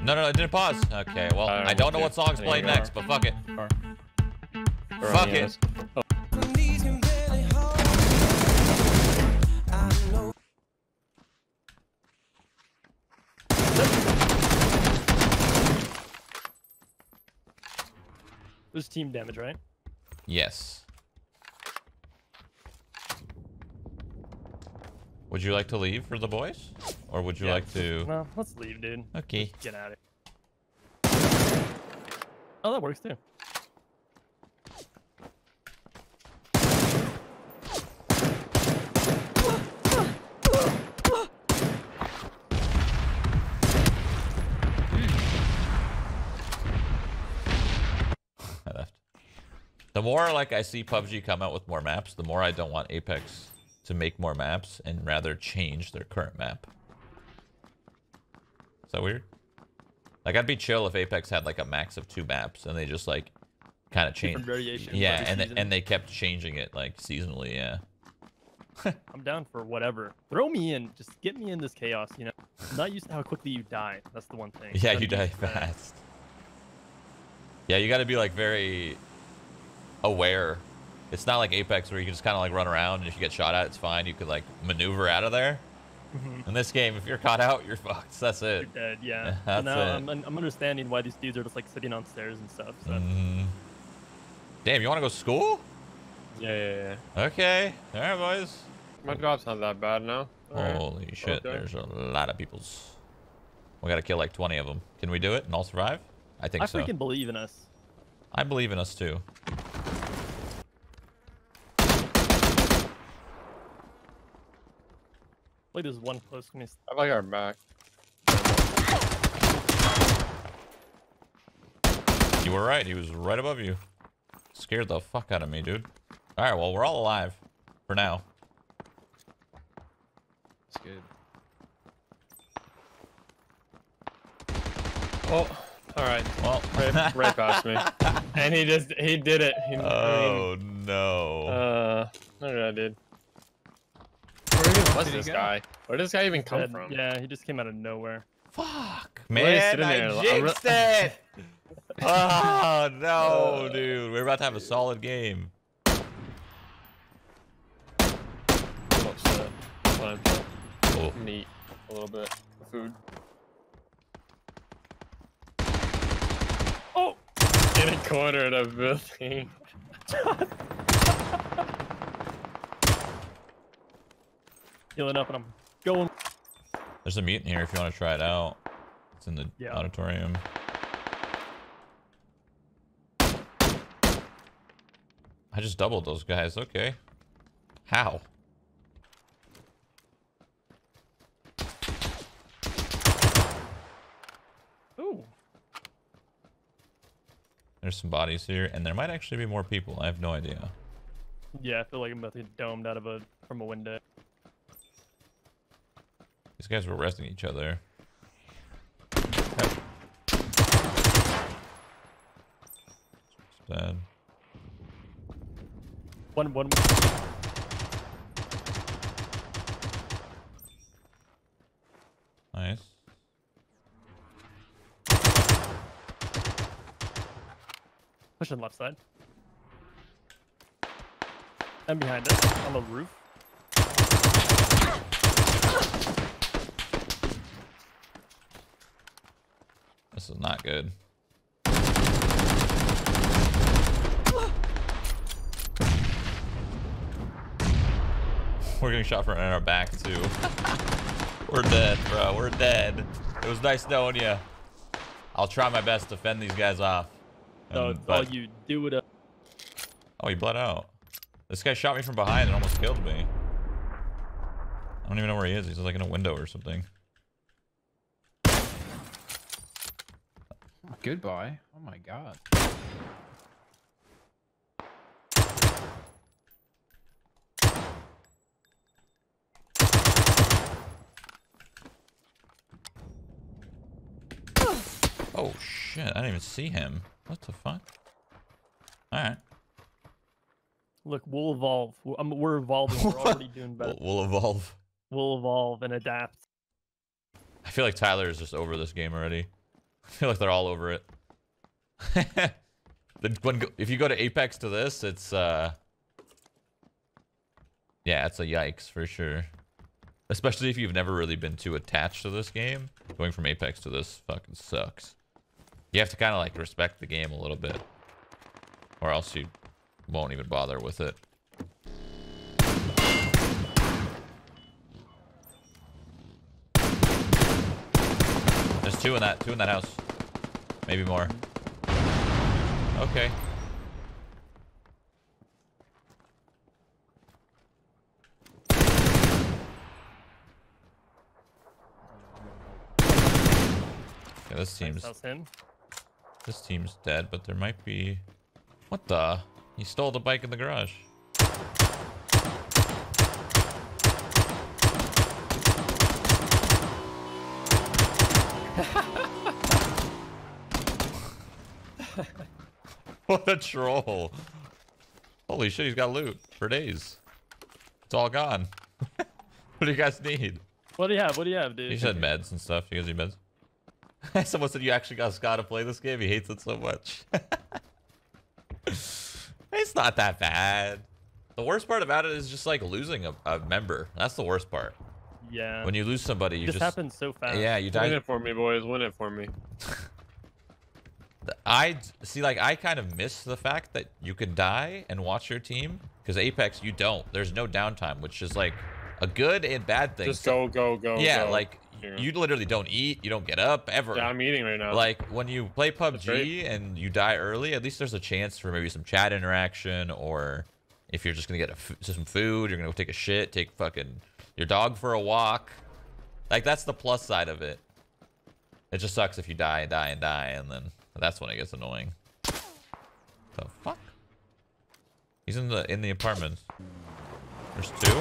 No, no, no, it didn't pause. Okay, well, I don't I don't know know what song's There playing next, but fuck it. Or- Fuck or it. yes. There's team damage, right? Yes. Would you like to leave for the boys? Or would you Yeah. like to... No, let's leave, dude. Okay. Get out of here. Oh, that works too. I left. The more like I see PUBG come out with more maps, the more I don't want Apex to make more maps and rather change their current map. Is that weird? Like I'd be chill if Apex had like a max of two maps and they just like kind of change. Different variations Yeah, and they, and they kept changing it like seasonally. Yeah. I'm down for whatever. Throw me in. Just get me in this chaos, you know? I'm not used to how quickly you die. That's the one thing. Yeah, you die used to that. fast. Yeah, you got to be like very aware. It's not like Apex where you can just kind of like run around and if you get shot at, it's fine. You could like maneuver out of there. Mhm. In this game, if you're caught out, you're fucked. That's it. You're it. dead, yeah. Yeah, so that's now it. I'm, I'm understanding why these dudes are just like sitting on stairs and stuff. So Mhm. Damn, you want to go to school? Yeah, yeah, yeah. Okay. All right, boys. My job's not that bad now. Alright. Holy shit, Okay. there's a lot of peoples. We got to kill like 20 of them. Can we do it and all survive? I think so. I freaking believe in us. I believe in us too. Like there's one close to me. I like our back. You were right. He was right above you. Scared the fuck out of me, dude. All right, well, we're all alive for now. It's good. Oh, all right. Well, Right, right past me. And he just, he did it. He, oh I no. mean, uh, look what I did. Where even was this go? guy? Where did this guy even come Dead. from? Yeah, he just came out of nowhere. fuck, Why are you man, sitting I there? I'm jinxed it. oh no, Uh, dude. We're about to have a solid game. I'm upset. I'm. Oh, I'm gonna eat a little bit food. Oh! In a corner of the building. Healing up and I'm going. there's a mutant here if you want to try it out. It's in the Yeah. auditorium. I just doubled those guys. Okay. How? Ooh. There's some bodies here, and there might actually be more people. I have no idea. Yeah, I feel like I'm about to get domed out of a from a window. These guys were arresting each other. Dead. One one Nice. pushing left side. And behind us on the roof. This is not good. We're getting shot from in our back too. We're dead, bro. We're dead. It was nice knowing you. I'll try my best to fend these guys off. Um, all but- you do it up. Oh, he bled out. This guy shot me from behind and almost killed me. I don't even know where he is. He's like in a window or something. Goodbye. Oh my god. Oh shit! I didn't even see him. What the fuck? All right, Look, we'll evolve. We're, um, we're evolving. We're already doing better. we'll, we'll evolve. We'll evolve and adapt. I feel like Tyler is just over this game already. I feel like they're all over it. the, when, if you go to Apex to this, it's uh, yeah, it's a yikes for sure. Especially if you've never really been too attached to this game, going from Apex to this fucking sucks. You have to kind of like respect the game a little bit, or else you won't even bother with it. Two in that, two in that house, maybe more. Okay. Yeah, this team's this team's dead, but there might be. What the? He stole the bike in the garage. what a troll. Holy shit, he's got loot for days. It's all gone. what do you guys need? What do you have? What do you have, dude? You said meds and stuff. You guys need meds? Someone said you actually got Scott to play this game. He hates it so much. it's not that bad. The worst part about it is just like losing a, a member. That's the worst part. Yeah. When you lose somebody, it you just, just, happens so fast. yeah, you die. Win die. it for me, boys. Win it for me. I see, like I kind of miss the fact that you can die and watch your team because Apex you don't. There's no downtime, which is like a good and bad thing. Just So- go, go, go. yeah, go. like Yeah. you literally don't eat, you don't get up ever. Yeah, I'm eating right now. Like when you play PUBG and you die early, at least there's a chance for maybe some chat interaction, or if you're just gonna get a f- some food, you're gonna go take a shit, take fucking your dog for a walk. Like that's the plus side of it. It just sucks if you die and die and die, and then that's when it gets annoying. The fuck? He's in the in the apartments. There's two.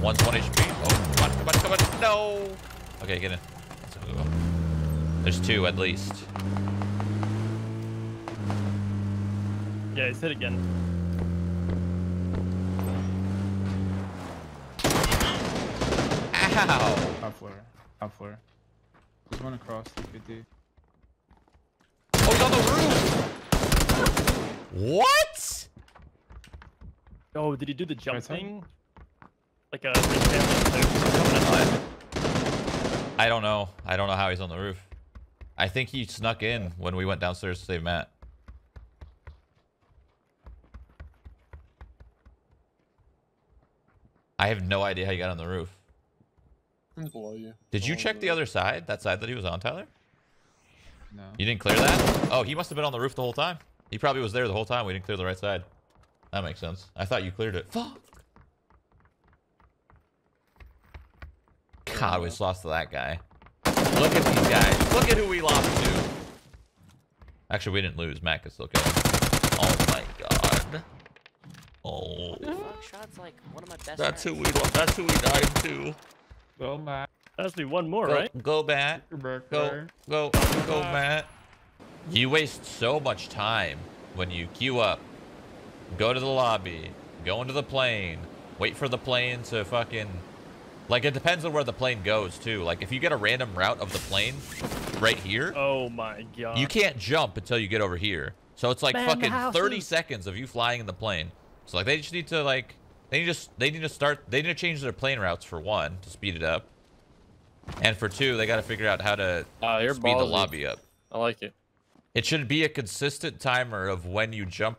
One's one HP. Oh, come on, come on, come on. No. Okay, get in. There's two at least. Yeah, he's hit again. Ow! Top floor. Top floor. There's one across the 50. Oh, he's on the roof! What? Oh, did he do the jump Right thing? Like uh, a family. I don't know. I don't know how he's on the roof. I think he snuck in when we went downstairs to save Matt. I have no idea how you got on the roof. It's below you. Did you Oh, check the other side? That side that he was on, Tyler? No. You didn't clear that? Oh, he must have been on the roof the whole time. He probably was there the whole time. We didn't clear the right side. That makes sense. I thought you cleared it. Fuck. God, we just lost to that guy. Look at these guys. Look at who we lost to. Actually, we didn't lose. Matt is still kill him. Oh my god. Oh. Buckshot's like one of my best That's who we lost. That's who we died to. Go back. That has be one more, Go, right? go Matt. Go, go, go, Matt. You waste so much time when you queue up, go to the lobby, go into the plane, wait for the plane to fucking. Like, it depends on where the plane goes, too. Like, if you get a random route of the plane right here, Oh my god. you can't jump until you get over here. So it's like Man, fucking 30 is- seconds of you flying in the plane. So, like, they just need to, like, they need to they need to start, they need to change their plane routes for one, to speed it up. And for two, they got to figure out how to ah, you're speed the lobby up. I like it. It should be a consistent timer of when you jump.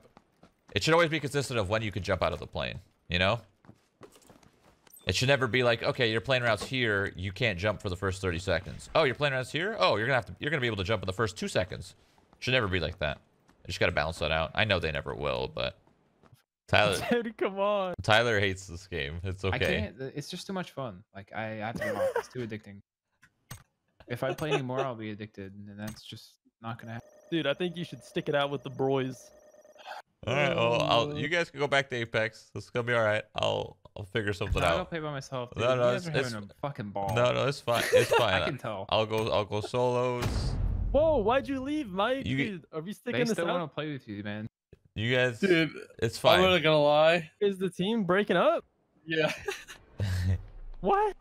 It should always be consistent of when you can jump out of the plane, you know? It should never be like, okay, your plane route's here, you can't jump for the first 30 seconds. Oh, your plane route's here? Oh, you're gonna have to you're gonna be able to jump in the first two seconds. Should never be like that. You just gotta balance that out. I know they never will, but Tyler Dude, come on. Tyler hates this game. It's I okay. can't. It's just too much fun. Like I, I have to get off. It's too addicting. If I play anymore, I'll be addicted, and that's just not gonna happen. Dude, I think you should stick it out with the boys. Alright, well I'll you guys can go back to Apex. This is gonna be alright. I'll I'll figure something No, I don't out. play by myself. Dude. No, you no, guys it's- are it's- a fucking ball. No, no, it's fine. It's fine. I can tell. I'll go. I'll go solos. Whoa, why'd you leave, Mike? You- Dude, are we They sticking this still want to play with you, man. You guys, Dude, it's fine. I'm not gonna lie. Is the team breaking up? Yeah. What?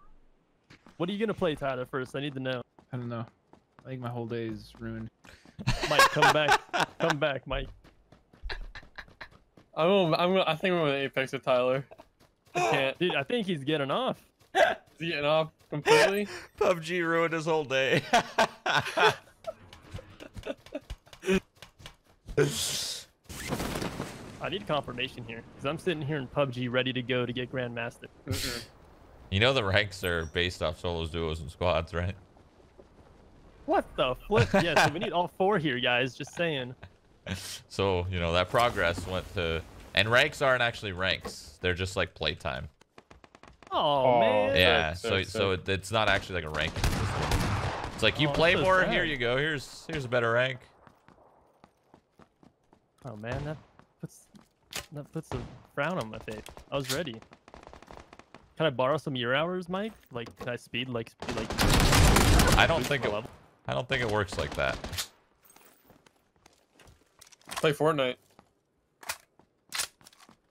What are you gonna play, Tyler? First, I need to know. I don't know. I think my whole day is ruined. Mike, come back. Come back, Mike. I'm gonna, I'm gonna, I think I'm gonna Apex with Tyler. I can't. Dude, I think he's getting off. Is he getting off completely? PUBG ruined his whole day. I need confirmation here because I'm sitting here in PUBG ready to go to get Grandmaster. You know the ranks are based off solos, duos, and squads, right? What the flip? yeah, so we need all four here, guys. Just saying. So you know that progress went to, and ranks aren't actually ranks; they're just like playtime. Oh, Oh, man. Yeah, sick, so sick, so it, it's not actually like a ranking system. It's like you Oh, play more, here you go. Here's here's a better rank. Oh man, that puts that puts a frown on my face. I was ready. Can I borrow some of your hours, Mike? Like, can I speed like like? I don't think it, level? I don't think it works like that. Play Fortnite.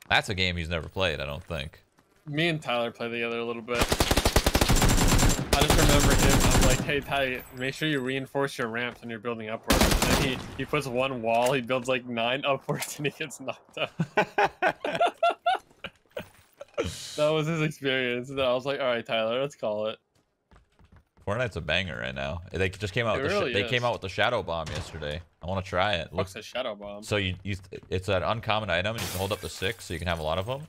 That's a game he's never played. I don't think. Me and Tyler play together a little bit. I just remember him. I'm like, hey Ty, make sure you reinforce your ramps when you're building upwards. And he he puts one wall, he builds like nine upwards, and he gets knocked out. That was his experience. And I was like, all right, Tyler, let's call it. Fortnite's a banger right now. They just came out. It with the really they came out with the shadow bomb yesterday. I want to try it. Looks Looks a shadow bomb. so you you it's an uncommon item and you can hold up to six, so you can have a lot of them,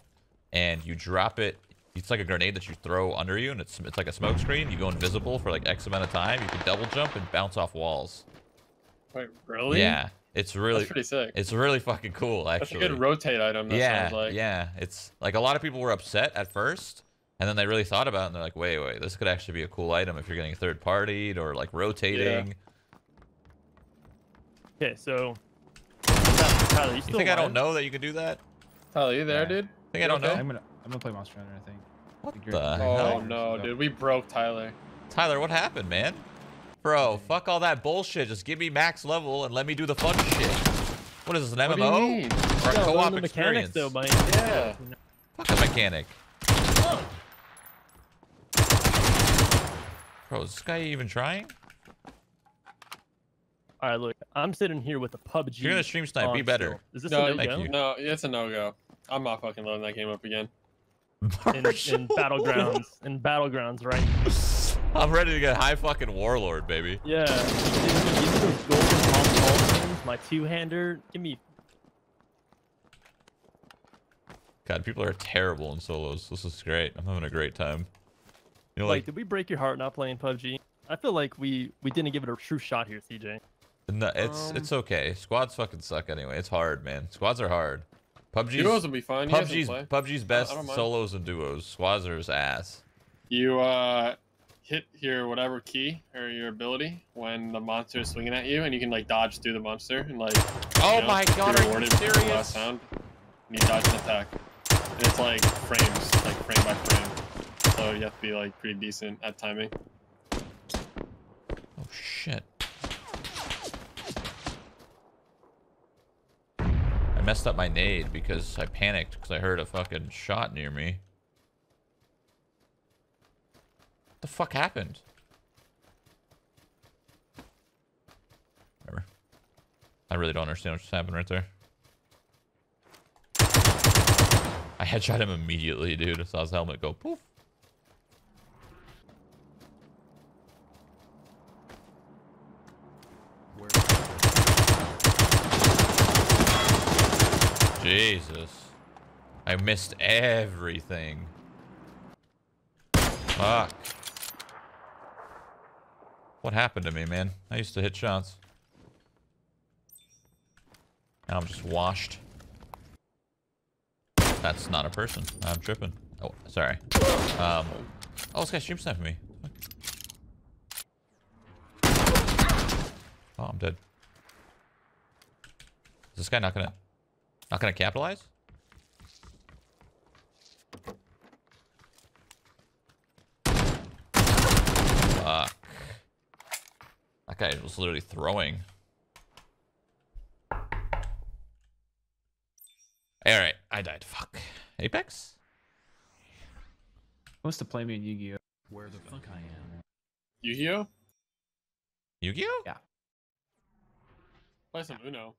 and you drop it. It's like a grenade that you throw under you, and it's it's like a smoke screen. You go invisible for like X amount of time. You can double jump and bounce off walls. Wait, really? Yeah, it's really That's pretty sick. it's really fucking cool actually. That's a actually. good rotate item. That yeah, sounds like. yeah. It's like a lot of people were upset at first, and then they really thought about it, and they're like, wait, wait, this could actually be a cool item if you're getting third partied or like rotating. Okay, so Tyler, you You still think I don't know that you can do that? Tyler, you there, Yeah. dude? I think I don't okay? know? I'm gonna I'm gonna play Monster Hunter. I think. What Think you're- the you're- Oh no, dude, we broke Tyler. Tyler, what happened, man? Bro, fuck all that bullshit. Just give me max level and let me do the fun shit. What is this, an What MMO? Or a co-op the mechanics experience? though, Mike. Yeah. Fuck a mechanic. Bro, is this guy even trying? All right, look, I'm sitting here with a PUBG. You're gonna stream snipe, be better. Is this No, a no-go? No, it's a no go. I'm not fucking loading that game up again. In, in battlegrounds, in battlegrounds, right? I'm ready to get high fucking warlord, baby. Yeah. Give me, those golden palm palms, my two-hander. Give me. God, people are terrible in solos. This is great. I'm having a great time. You know, Like, like, did we break your heart not playing PUBG? I feel like we we didn't give it a true shot here, CJ. no, it's Um, it's okay. Squads fucking suck anyway. It's hard, man. Squads are hard. Duos PUBG's will be fun. You guys can PUBG's. PUBG's best solos and duos. Squads are his ass. You uh hit your whatever key or your ability when the monster is swinging at you, and you can like dodge through the monster and like. Oh you know, my god, are you the serious? last sound. And you dodge an attack. And it's like frames, like frame by frame. So you have to be like pretty decent at timing. Oh shit. I messed up my nade because I panicked because I heard a fucking shot near me. What the fuck happened? Whatever. I really don't understand what just happened right there. I headshot him immediately, dude. I saw his helmet go poof. Jesus. I missed everything. Fuck. What happened to me, man? I used to hit shots. Now I'm just washed. That's not a person. I'm tripping. Oh, sorry. Um. Oh, this guy stream sniping me. Oh, I'm dead. Is this guy not gonna, not gonna capitalize? Fuck. That guy was literally throwing. Alright, I died. Fuck. Apex? Who wants to play me in Yu-Gi-Oh? Where the fuck I am. Yu-Gi-Oh? Yu-Gi-Oh? Yeah. Play some Uno.